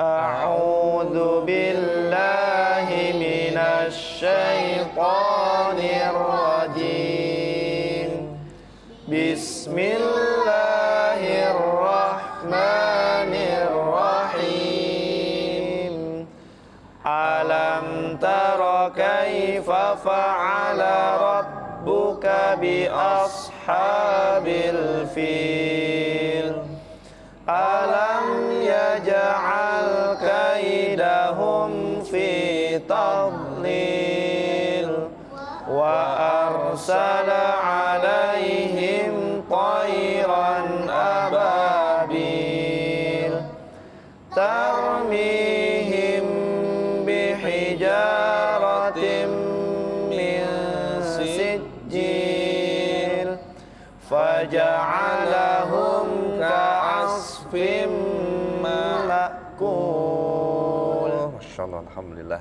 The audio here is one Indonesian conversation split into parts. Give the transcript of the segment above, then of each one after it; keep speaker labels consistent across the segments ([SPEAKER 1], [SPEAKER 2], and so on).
[SPEAKER 1] أعوذ بالله من الشيطان الرجيم. بسم الله الرحمن الرحيم. ألم تر كيف فعل ربك بأصحاب الفيل؟ وأرسل عليهم طيرا أبابيل ترميهم بحجارة من سجيل فجعلهم كعصف مأكول
[SPEAKER 2] Masya Allah, Alhamdulillah.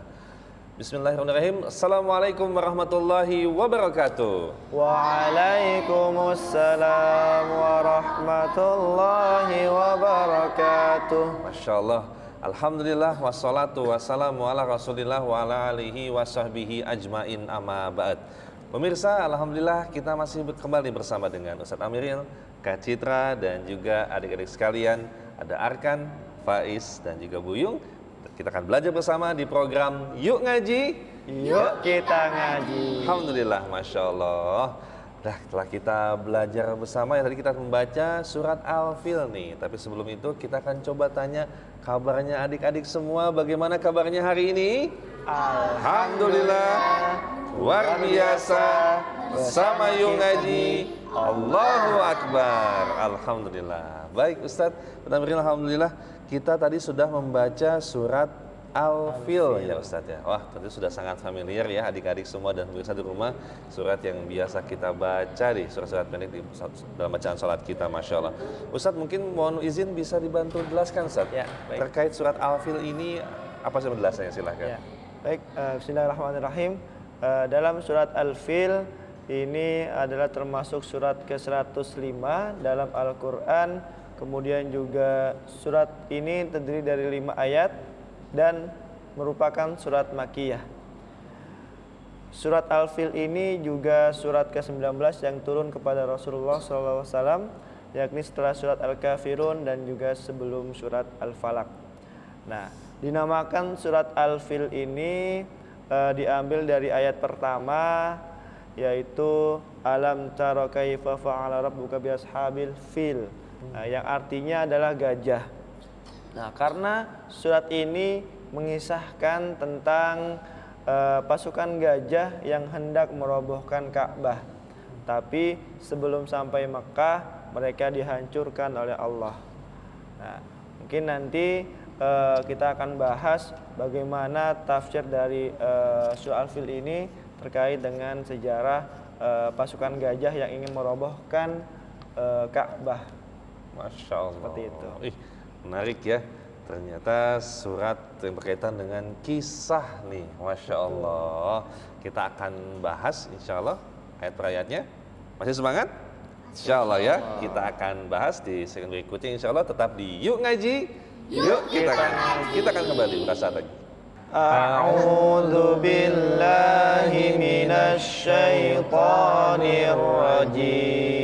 [SPEAKER 2] Bismillahirrahmanirrahim. Assalamualaikum warahmatullahi wabarakatuh.
[SPEAKER 1] Waalaikumsalam warahmatullahi wabarakatuh.
[SPEAKER 2] Masya Allah. Alhamdulillah wassalatu wassalamu ala rasulillah wa ala alihi wa sahbihi ajmain amma ba'd. Pemirsa, Alhamdulillah kita masih kembali bersama dengan Ustadz Amiril, Kak Citra, dan juga adik-adik sekalian. Ada Arkan, Faiz, dan juga Buyung. Kita akan belajar bersama di program Yuk Ngaji.
[SPEAKER 1] Yuk kita ngaji.
[SPEAKER 2] Alhamdulillah, Masya Allah. Dah, setelah kita belajar bersama, ya tadi kita membaca surat Al-Fil nih. Tapi sebelum itu kita akan coba tanya kabarnya adik-adik semua. Bagaimana kabarnya hari ini? Alhamdulillah. Luar biasa. Bersama Yung Ngaji. Allahu Akbar. Alhamdulillah. Baik Ustadz, Alhamdulillah. Kita tadi sudah membaca surat Al-Fil ya Ustadz ya. Wah tentu sudah sangat familiar ya adik-adik semua dan pemirsa di rumah. Surat yang biasa kita baca di surat-surat pendek di dalam bacaan sholat kita Masya Allah. Ustadz mungkin mohon izin bisa dibantu jelaskan Ustadz.
[SPEAKER 1] Ya, baik.
[SPEAKER 2] Terkait surat Al-Fil ini apa sih penjelasannya silahkan.
[SPEAKER 1] Ya. Baik, eh, bismillahirrahmanirrahim. Eh, dalam surat Al-Fil ini adalah termasuk surat ke-105 dalam Al-Qur'an. Kemudian juga surat ini terdiri dari lima ayat dan merupakan surat makiyah. Surat Al-Fil ini juga surat ke-19 yang turun kepada Rasulullah SAW yakni setelah surat Al-Kafirun dan juga sebelum surat Al-Falaq. Nah, dinamakan surat Al-Fil ini eh, diambil dari ayat pertama yaitu alam tara kaifa fa'ala rabbuka bi ashabil fil. Nah, yang artinya adalah gajah. Nah, karena surat ini mengisahkan tentang eh, pasukan gajah yang hendak merobohkan Ka'bah. Tapi sebelum sampai Mekah, mereka dihancurkan oleh Allah. Nah, mungkin nanti eh, kita akan bahas bagaimana tafsir dari eh, surah Al-Fil ini terkait dengan sejarah pasukan gajah yang ingin merobohkan Ka'bah.
[SPEAKER 2] Masya Allah.
[SPEAKER 1] Seperti itu.
[SPEAKER 2] Ih, menarik ya. Ternyata surat yang berkaitan dengan kisah nih. Masya Allah. Kita akan bahas insya Allah ayat per ayatnya. Masih semangat? Insya Allah ya. Kita akan bahas di segmen berikutnya insya Allah. Tetap di Yuk Ngaji. Yuk, kita, akan, kita akan kembali berasa lagi.
[SPEAKER 1] أعوذ بالله من الشيطان الرجيم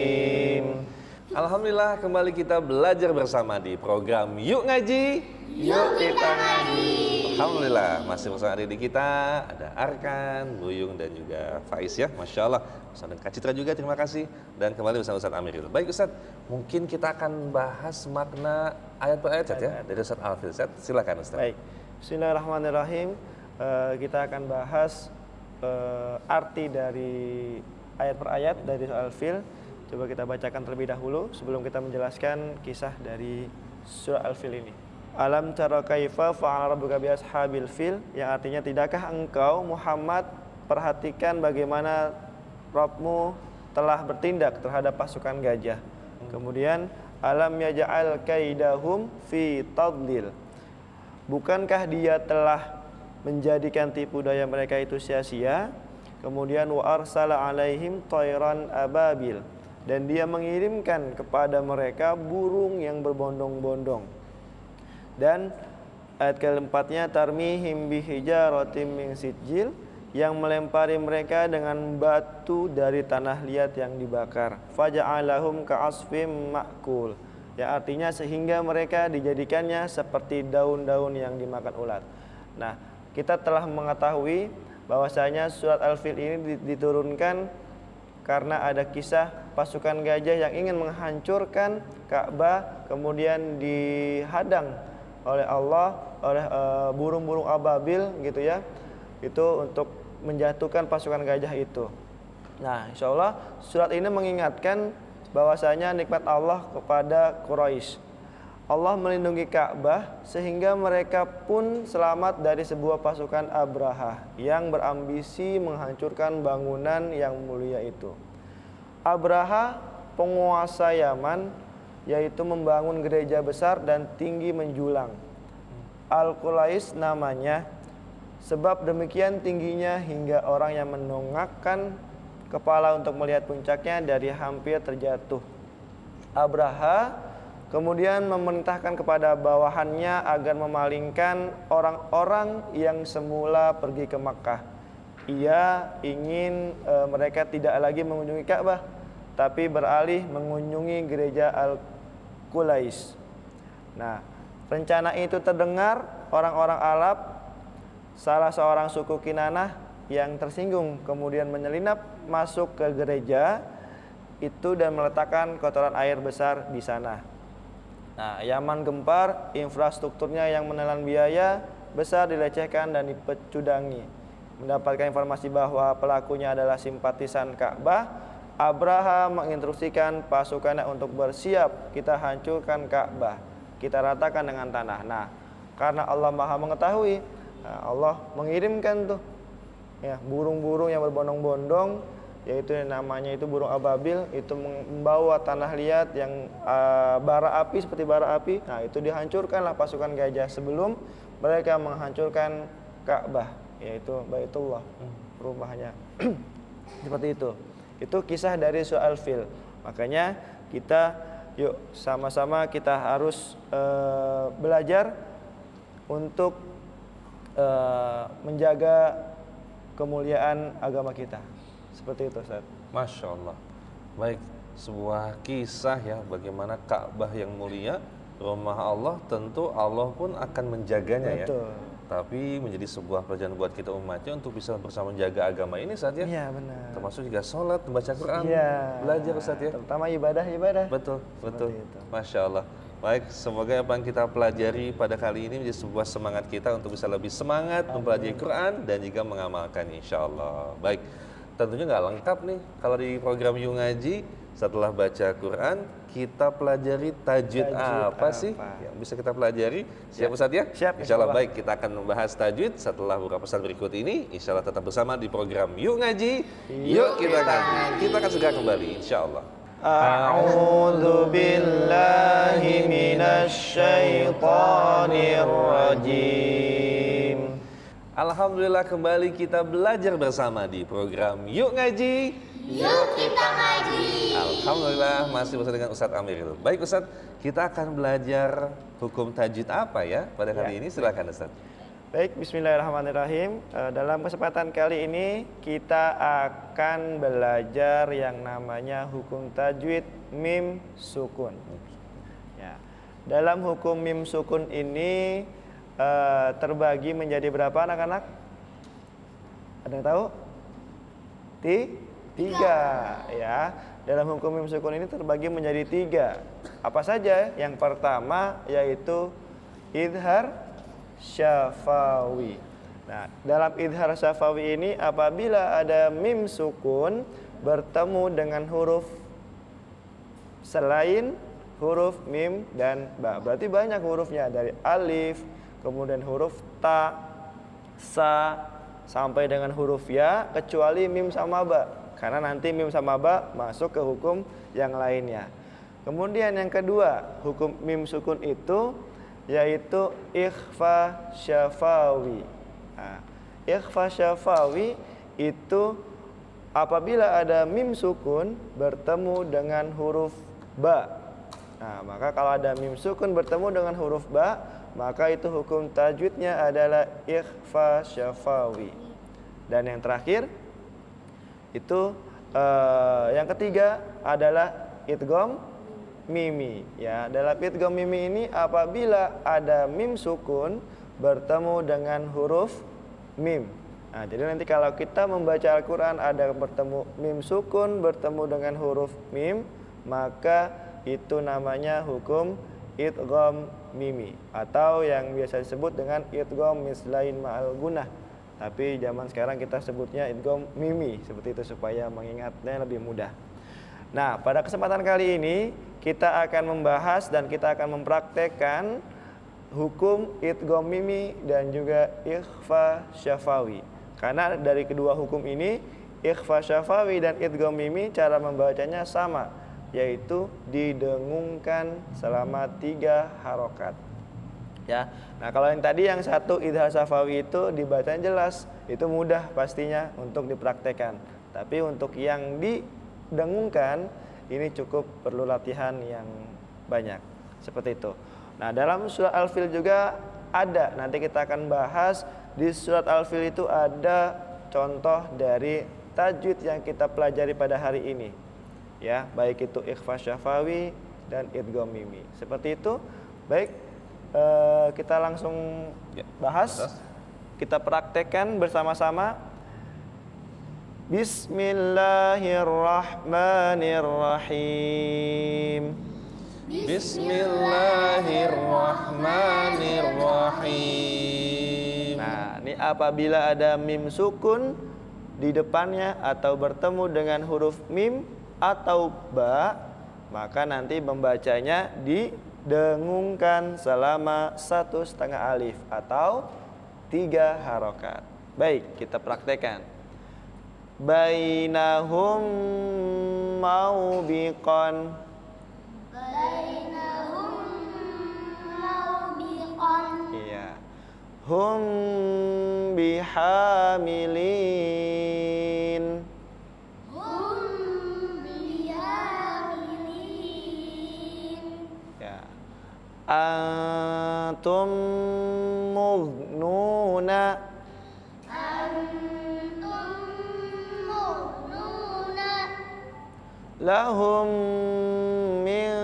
[SPEAKER 2] Alhamdulillah kembali kita belajar bersama di program Yuk Ngaji.
[SPEAKER 1] Yuk kita ngaji
[SPEAKER 2] Alhamdulillah masih bersama adik kita ada Arkan, Buyung dan juga Faiz ya, masya Allah. Ustaz Kak Citra juga terima kasih dan kembali bersama Ustaz Amirul. Baik Ustaz, mungkin kita akan bahas makna ayat per ayat Ustaz, ya dari Ustaz Alfil. Ustaz, silakan Ustaz.
[SPEAKER 1] Baik Bismillahirrahmanirrahim Eh, Kita akan bahas eh, arti dari ayat per ayat dari Al-Fil Coba kita bacakan terlebih dahulu sebelum kita menjelaskan kisah dari surah Al-Fil ini Alam tara kaifa fa'ala rabbuka bi ashabil fil yang artinya tidakkah engkau Muhammad perhatikan bagaimana Rabbmu telah bertindak terhadap pasukan gajah. Kemudian alam yaj'al kaidahum fi tadlil. Bukankah dia telah menjadikan tipu daya mereka itu sia-sia? Kemudian wa arsala alaihim tayran ababil dan dia mengirimkan kepada mereka burung yang berbondong-bondong. Dan Ayat keempatnya tarmihim bihijaratim min sijil yang melempari mereka dengan batu dari tanah liat yang dibakar. Faja'alahum ka'asfim ma'kul. Ya artinya sehingga mereka dijadikannya seperti daun-daun yang dimakan ulat. Nah, kita telah mengetahui bahwasanya surat Al-Fil ini diturunkan karena ada kisah pasukan gajah yang ingin menghancurkan Ka'bah kemudian dihadang oleh Allah oleh uh, burung-burung ababil gitu ya itu untuk menjatuhkan pasukan gajah itu nah insya Allah surat ini mengingatkan bahwasanya nikmat Allah kepada Quraisy Allah melindungi Ka'bah sehingga mereka pun selamat dari sebuah pasukan Abraha yang berambisi menghancurkan bangunan yang mulia itu. Abraha penguasa Yaman yaitu membangun gereja besar dan tinggi menjulang Al-Qulais namanya sebab demikian tingginya hingga orang yang menongakkan kepala untuk melihat puncaknya dari hampir terjatuh. Abraha kemudian memerintahkan kepada bawahannya agar memalingkan orang-orang yang semula pergi ke Makkah. Ia ingin e, mereka tidak lagi mengunjungi Ka'bah, tapi beralih mengunjungi gereja Al-Qulais. Nah, Rencana itu terdengar orang-orang Arab, salah seorang suku Kinanah yang tersinggung kemudian menyelinap masuk ke gereja itu dan meletakkan kotoran air besar di sana. Nah, Yaman gempar, infrastrukturnya yang menelan biaya besar dilecehkan dan dipecudangi. Mendapatkan informasi bahwa pelakunya adalah simpatisan Ka'bah, Abraham menginstruksikan pasukannya untuk bersiap kita hancurkan Ka'bah kita ratakan dengan tanah. Nah, karena Allah Maha mengetahui, nah, Allah mengirimkan tuh ya burung-burung yang berbondong-bondong yaitu namanya itu burung ababil itu membawa tanah liat yang uh, bara api seperti bara api nah itu dihancurkanlah pasukan gajah sebelum mereka menghancurkan Ka'bah yaitu Baitullah rumahnya seperti itu itu kisah dari Soal Fil makanya kita Yuk sama-sama kita harus uh, belajar untuk uh, menjaga kemuliaan agama kita. Seperti itu, Ustaz.
[SPEAKER 2] Masya Allah. Baik, sebuah kisah ya bagaimana Ka'bah yang mulia, rumah Allah, tentu Allah pun akan menjaganya ya. Betul. ya tapi menjadi sebuah pelajaran buat kita umatnya untuk bisa bersama menjaga agama ini saat ya.
[SPEAKER 1] Iya benar.
[SPEAKER 2] Termasuk juga sholat, membaca Quran,
[SPEAKER 1] ya.
[SPEAKER 2] belajar Ustaz ya.
[SPEAKER 1] Terutama ibadah ibadah.
[SPEAKER 2] Betul, betul. Itu. Masya Allah. Baik, semoga apa yang kita pelajari pada kali ini menjadi sebuah semangat kita untuk bisa lebih semangat Amin. mempelajari Quran dan juga mengamalkan insya Allah. Baik, tentunya nggak lengkap nih kalau di program Yung Ngaji setelah baca Quran kita pelajari tajwid, tajwid apa, apa sih yang bisa kita pelajari siap Ustaz ya?
[SPEAKER 1] Siap
[SPEAKER 2] Insya Allah baik kita akan membahas tajwid setelah beberapa pesan berikut ini Insya Allah tetap bersama di program Yuk Ngaji Yuk, kita ngaji kita akan segera kembali Insya Allah
[SPEAKER 1] أعوذ بالله من الشيطان الرجيم
[SPEAKER 2] Alhamdulillah kembali kita belajar bersama di program Yuk Ngaji
[SPEAKER 3] Yuk kita ngaji.
[SPEAKER 2] Alhamdulillah masih bersama dengan Ustadz Amirul. Baik Ustadz, kita akan belajar hukum tajwid apa ya pada kali ya. ini? Silakan Ustadz.
[SPEAKER 1] Baik, Bismillahirrahmanirrahim. Eh, dalam kesempatan kali ini kita akan belajar yang namanya hukum tajwid mim sukun. Ya. Dalam hukum mim sukun ini uh, terbagi menjadi berapa anak-anak? Ada yang tahu? Ti? Tiga, ya. Dalam hukum mim sukun ini terbagi menjadi tiga. Apa saja? Yang pertama yaitu idhar syafawi. Nah, dalam idhar syafawi ini apabila ada mim sukun bertemu dengan huruf selain huruf mim dan ba. Berarti banyak hurufnya dari alif, kemudian huruf ta, sa sampai dengan huruf ya kecuali mim sama ba. Karena nanti mim sama ba masuk ke hukum yang lainnya. Kemudian yang kedua, hukum mim sukun itu yaitu ikhfa syafawi. Nah, ikhfa syafawi itu apabila ada mim sukun bertemu dengan huruf ba. Nah, maka kalau ada mim sukun bertemu dengan huruf ba, maka itu hukum tajwidnya adalah ikhfa syafawi. Dan yang terakhir itu eh, yang ketiga adalah idgham mimi ya. Dalam idgham mimi ini apabila ada mim sukun bertemu dengan huruf mim. Nah, jadi nanti kalau kita membaca Al-Qur'an ada bertemu mim sukun bertemu dengan huruf mim, maka itu namanya hukum idgham mimi atau yang biasa disebut dengan idgham mislain ma'al gunah. Tapi zaman sekarang kita sebutnya idgham mimi seperti itu supaya mengingatnya lebih mudah. Nah, pada kesempatan kali ini kita akan membahas dan kita akan mempraktekkan hukum idgham mimi dan juga ikhfa syafawi. Karena dari kedua hukum ini ikhfa syafawi dan idgham mimi cara membacanya sama yaitu didengungkan selama tiga harokat. Ya, nah kalau yang tadi yang satu idhar syafawi itu dibacanya jelas, itu mudah pastinya untuk dipraktekkan. Tapi untuk yang didengungkan ini cukup perlu latihan yang banyak seperti itu. Nah dalam surat Al-Fil juga ada nanti kita akan bahas di surat Al-Fil itu ada contoh dari tajwid yang kita pelajari pada hari ini. Ya, baik itu ikhfa syafawi dan idgham mimi. Seperti itu. Baik, eh, kita langsung
[SPEAKER 2] Ya,
[SPEAKER 1] bahas.
[SPEAKER 2] bahas.
[SPEAKER 1] Kita praktekkan bersama-sama. Bismillahirrahmanirrahim.
[SPEAKER 2] Bismillahirrahmanirrahim.
[SPEAKER 1] Nah, ini apabila ada mim sukun di depannya atau bertemu dengan huruf mim atau ba, maka nanti membacanya didengungkan selama satu setengah alif atau tiga harokat. Baik, kita praktekkan. Bainahum maubiqan
[SPEAKER 3] Bainahum maubiqan
[SPEAKER 1] Iya. Hum bihamilin Antum mughnuna lahum min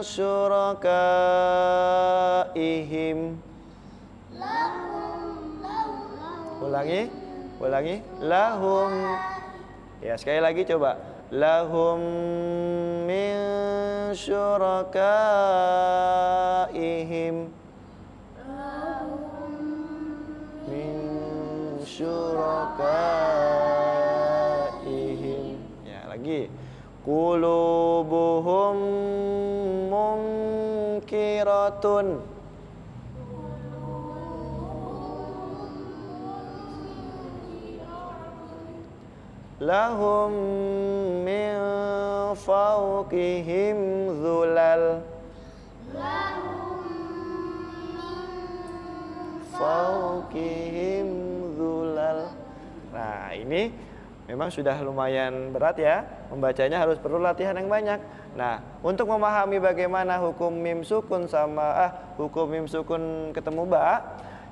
[SPEAKER 1] syurakaihim Ulangi, ulangi. Lahum. Ya, sekali lagi coba. Lahum min syurakaihim. Min syurakaihim. Ya, lagi. Qulubuhum munkiratun. lahum min fawqihim zulal fawqihim zulal nah ini memang sudah lumayan berat ya. Membacanya harus perlu latihan yang banyak. Nah untuk memahami bagaimana hukum mim sukun sama ah hukum mim sukun ketemu ba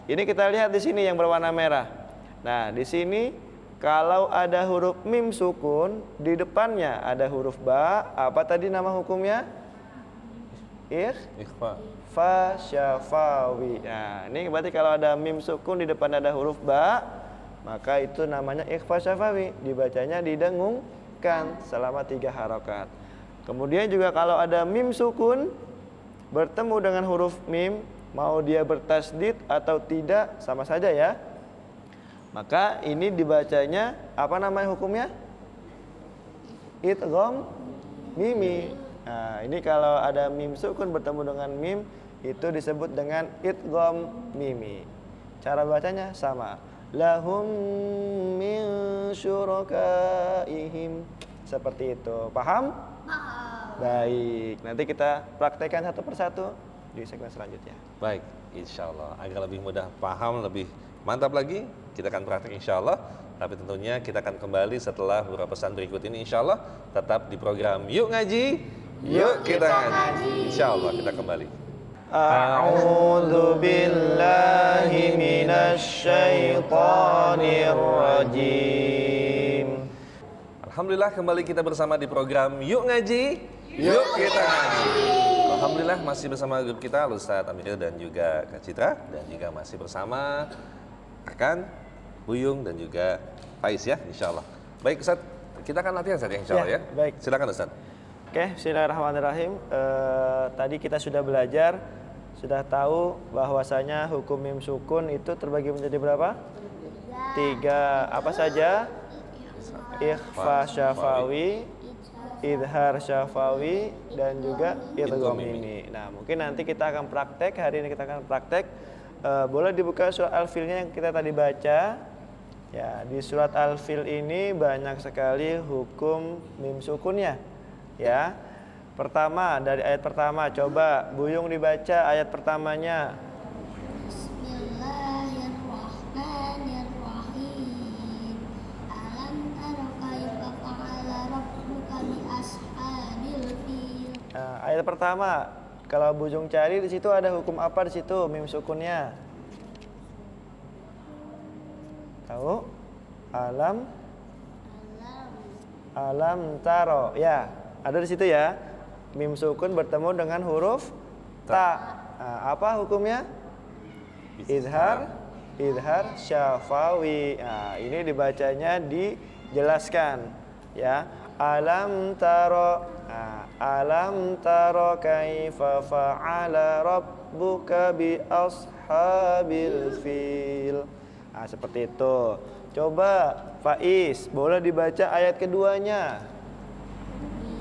[SPEAKER 1] ini kita lihat di sini yang berwarna merah. Nah di sini kalau ada huruf mim sukun, di depannya ada huruf ba, apa tadi nama hukumnya? Ir,
[SPEAKER 2] Ikhfa.
[SPEAKER 1] fa, syafawi. Nah, ini berarti kalau ada mim sukun di depan ada huruf ba, maka itu namanya ikhfa syafawi. Dibacanya didengungkan selama tiga harokat. Kemudian juga kalau ada mim sukun bertemu dengan huruf mim, mau dia bertasdid atau tidak sama saja ya. Maka ini dibacanya apa namanya hukumnya? Idgham mimi. Nah, ini kalau ada mim sukun bertemu dengan mim itu disebut dengan idgham mimi. Cara bacanya sama. Lahum min syurakaihim. Seperti itu. Paham? Baik. Nanti kita praktekkan satu persatu di segmen selanjutnya.
[SPEAKER 2] Baik, insya Allah. Agar lebih mudah paham, lebih mantap lagi, kita akan praktek insya Allah. Tapi tentunya kita akan kembali setelah beberapa pesan berikut ini insya Allah. Tetap di program Yuk Ngaji, Yuk, kita, ngaji. Insya Allah kita kembali.
[SPEAKER 1] A'udzu billahi minasy syaithanir rajim.
[SPEAKER 2] Alhamdulillah kembali kita bersama di program Yuk Ngaji, Yuk Kita Ngaji. Alhamdulillah masih bersama grup kita Ustadz Amir dan juga Kak Citra dan juga masih bersama Akan, Buyung dan juga Faiz ya insya Allah. Baik Ustadz, kita akan latihan saja insya Allah
[SPEAKER 1] Ya,
[SPEAKER 2] ya.
[SPEAKER 1] baik.
[SPEAKER 2] Silakan Ustadz.
[SPEAKER 1] Oke, bismillahirrahmanirrahim. Eh, tadi kita sudah belajar, sudah tahu bahwasanya hukum mim sukun itu terbagi menjadi berapa? Tiga. Apa saja? Ikhfa syafawi, idhar syafawi, dan juga idgham. Nah, mungkin nanti kita akan praktek. Hari ini kita akan praktek. Eh, boleh dibuka surat al-filnya yang kita tadi baca. Ya, di surat al-fil ini banyak sekali hukum mim sukunnya. Ya. Pertama dari ayat pertama coba Buyung dibaca ayat pertamanya. Nah, ayat pertama kalau Bujung cari di situ ada hukum apa di situ mim sukunnya? Tahu? Alam Alam taro. Ya, ada di situ ya. Mim sukun bertemu dengan huruf ta. Nah, apa hukumnya? Idhar, idhar syafawi. Nah, ini dibacanya dijelaskan ya. Alam taro. Alam taro kaifa fa'ala rabbuka bi ashabil fil. Nah, seperti itu. Coba Faiz, boleh dibaca ayat keduanya.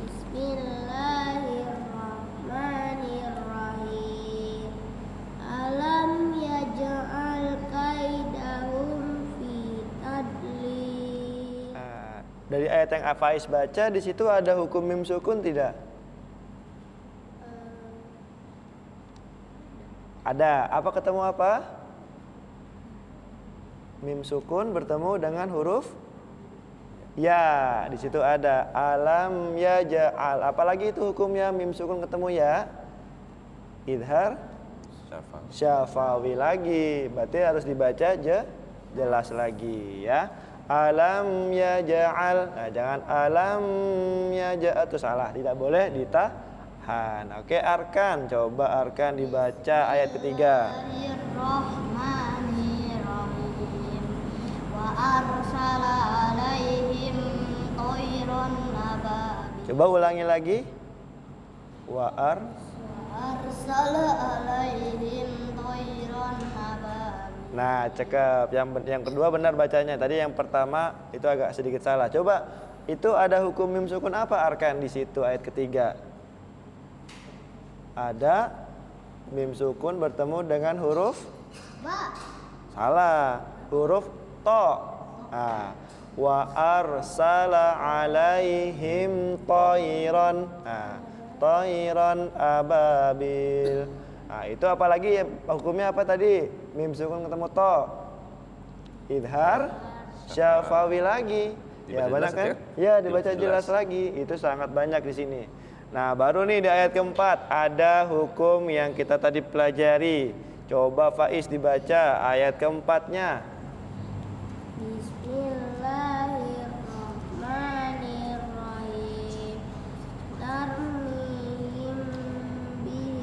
[SPEAKER 3] Bismillahirrahmanirrahim. Alam yaj'al kaidahum fi tadlil.
[SPEAKER 1] Nah, dari ayat yang Faiz baca di situ ada hukum mim sukun tidak? Ada. Apa ketemu apa? Mim sukun bertemu dengan huruf ya. Di situ ada alam ya ja'al. Apalagi itu hukumnya mim sukun ketemu ya? Idhar
[SPEAKER 2] Syafa.
[SPEAKER 1] syafawi lagi. Berarti harus dibaca je, jelas lagi ya. Alam ya ja'al. Nah, jangan alam ya ja'al itu salah. Tidak boleh ditahan. Oke, arkan. Coba arkan dibaca ayat ketiga. Coba ulangi lagi. Wa ar. Nah, cakep. Yang yang kedua benar bacanya. Tadi yang pertama itu agak sedikit salah. Coba itu ada hukum mim sukun apa arkan di situ ayat ketiga? Ada mim sukun bertemu dengan huruf
[SPEAKER 3] Ba.
[SPEAKER 1] salah. Huruf to. Nah, wa arsala alaihim tayran. Nah, tayran ababil. Nah, itu apalagi ya hukumnya apa tadi? Mim sukun ketemu to. Idhar syafawi lagi. Ya,
[SPEAKER 2] Dibaca
[SPEAKER 1] banyak
[SPEAKER 2] jelas
[SPEAKER 1] kan?
[SPEAKER 2] ya?
[SPEAKER 1] Ya, dibaca
[SPEAKER 2] Jelas.
[SPEAKER 1] jelas lagi. Itu sangat banyak di sini. Nah, baru nih di ayat keempat ada hukum yang kita tadi pelajari. Coba Faiz dibaca ayat keempatnya.
[SPEAKER 3] Bismillahirrahmanirrahim. Tarmihim min.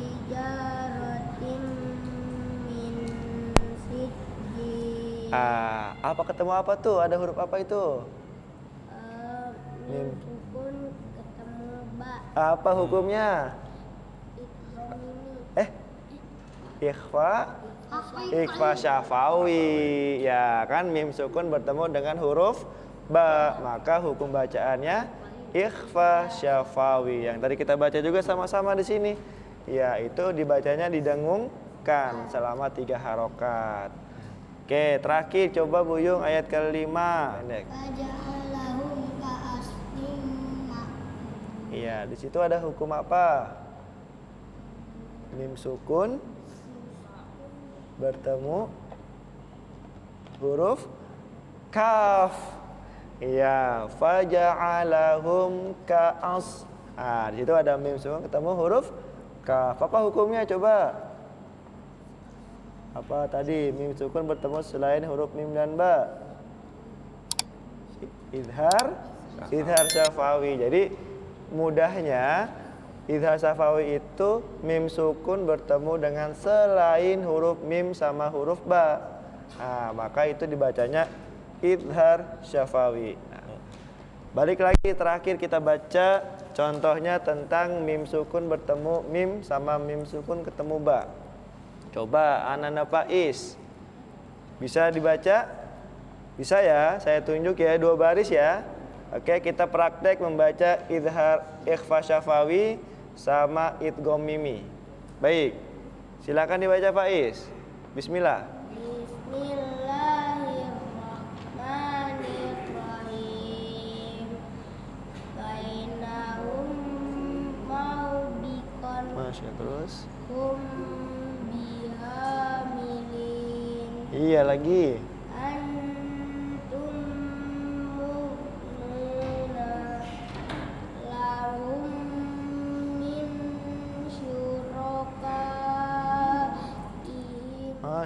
[SPEAKER 1] Ah, apa ketemu apa tuh? Ada huruf apa itu?
[SPEAKER 3] Eh,
[SPEAKER 1] Mim.
[SPEAKER 3] Sukun ketemu ba.
[SPEAKER 1] Apa hukumnya? Eh, ikhfa, ikhfa syafawi. Ya, kan mim sukun bertemu dengan huruf ba, maka hukum bacaannya ikhfa syafawi. Yang tadi kita baca juga sama-sama di sini. Ya, itu dibacanya didengungkan selama tiga harokat. Oke, terakhir coba Buyung ayat kelima. Pendek.
[SPEAKER 3] Faja'alahum ka'asfin ma'kul.
[SPEAKER 1] Iya, di situ ada hukum apa? Mim sukun bertemu huruf kaf. Iya, faja'alahum ka'as. Ah, di situ ada mim sukun ketemu huruf kaf. Apa hukumnya coba? Apa tadi mim sukun bertemu selain huruf mim dan ba? Idhar, idhar syafawi. Jadi mudahnya idhar syafawi itu mim sukun bertemu dengan selain huruf mim sama huruf ba. Nah, maka itu dibacanya idhar syafawi. Nah, balik lagi terakhir kita baca contohnya tentang mim sukun bertemu mim sama mim sukun ketemu ba. Coba Ananda Faiz. Bisa dibaca? Bisa ya, saya tunjuk ya dua baris ya. Oke, kita praktek membaca idhar ikhfa syafawi sama idgham mimi. Baik. Silakan dibaca Faiz. Bismillah.
[SPEAKER 3] Bismillahirrahmanirrahim. Bainahum maubikon
[SPEAKER 1] Masya terus.
[SPEAKER 3] hum bihamilin.
[SPEAKER 1] Iya lagi.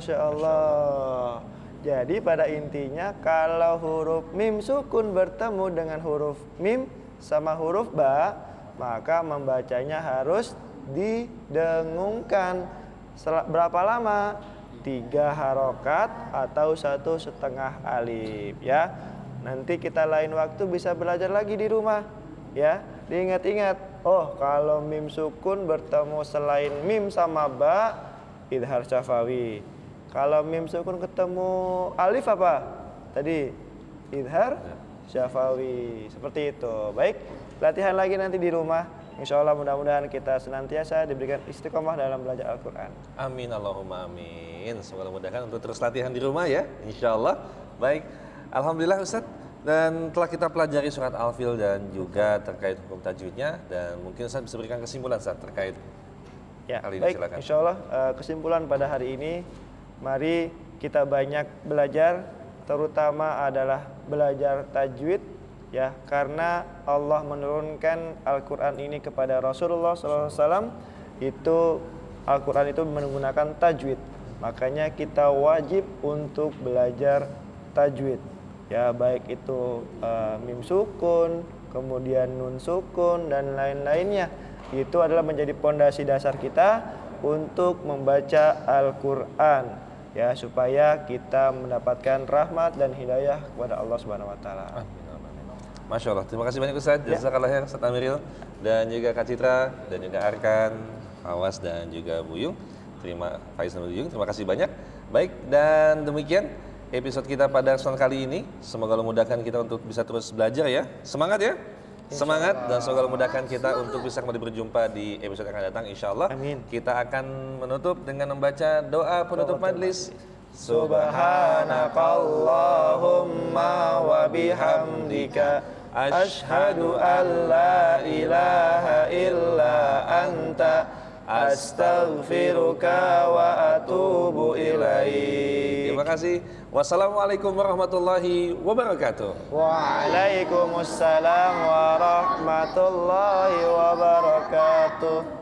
[SPEAKER 1] Masya Allah. Jadi pada intinya kalau huruf mim sukun bertemu dengan huruf mim sama huruf ba, maka membacanya harus didengungkan. Berapa lama? Tiga harokat atau satu setengah alif ya. Nanti kita lain waktu bisa belajar lagi di rumah ya. Diingat-ingat. Oh kalau mim sukun bertemu selain mim sama ba, idhar syafawi. Kalau mim sukun ketemu alif apa? Tadi idhar syafawi. Seperti itu. Baik, latihan lagi nanti di rumah. Insya Allah mudah-mudahan kita senantiasa diberikan istiqomah dalam belajar Al-Quran.
[SPEAKER 2] Amin Allahumma amin. Semoga mudahkan untuk terus latihan di rumah ya, insya Allah. Baik, Alhamdulillah Ustadz. Dan telah kita pelajari surat Al-Fil dan juga terkait hukum tajwidnya. Dan mungkin Ustadz bisa berikan kesimpulan Ustadz terkait
[SPEAKER 1] Ya,
[SPEAKER 2] Hal ini
[SPEAKER 1] baik.
[SPEAKER 2] silakan.
[SPEAKER 1] Insya Allah eh, kesimpulan pada hari ini, mari kita banyak belajar, terutama adalah belajar tajwid, ya, karena Allah menurunkan Al-Quran ini kepada Rasulullah SAW, itu Al-Quran itu menggunakan tajwid, makanya kita wajib untuk belajar tajwid, ya, baik itu eh, mim sukun, kemudian nun sukun dan lain-lainnya. Itu adalah menjadi pondasi dasar kita untuk membaca Al-Qur'an ya supaya kita mendapatkan rahmat dan hidayah kepada Allah Subhanahu wa taala.
[SPEAKER 2] Masya Allah, terima kasih banyak Ustadz.
[SPEAKER 1] Ya.
[SPEAKER 2] Jazakallah ya Ustadz Amiril dan juga Kak Citra dan juga Arkan, Awas dan juga Buyung. Terima Faiz dan Buyung, terima kasih banyak. Baik, dan demikian episode kita pada kesempatan kali ini. Semoga Allah mudahkan kita untuk bisa terus belajar ya. Semangat ya. Semangat dan semoga Allah mudahkan kita untuk bisa kembali berjumpa di episode yang akan datang insya Allah.
[SPEAKER 1] Amin.
[SPEAKER 2] Kita akan menutup dengan membaca doa penutup majlis.
[SPEAKER 1] Subhanakallahumma wa bihamdika asyhadu an la ilaha illa anta astaghfiruka wa atubu ilaik.
[SPEAKER 2] Terima kasih. Wassalamualaikum warahmatullahi wabarakatuh.
[SPEAKER 1] Waalaikumsalam warahmatullahi wabarakatuh.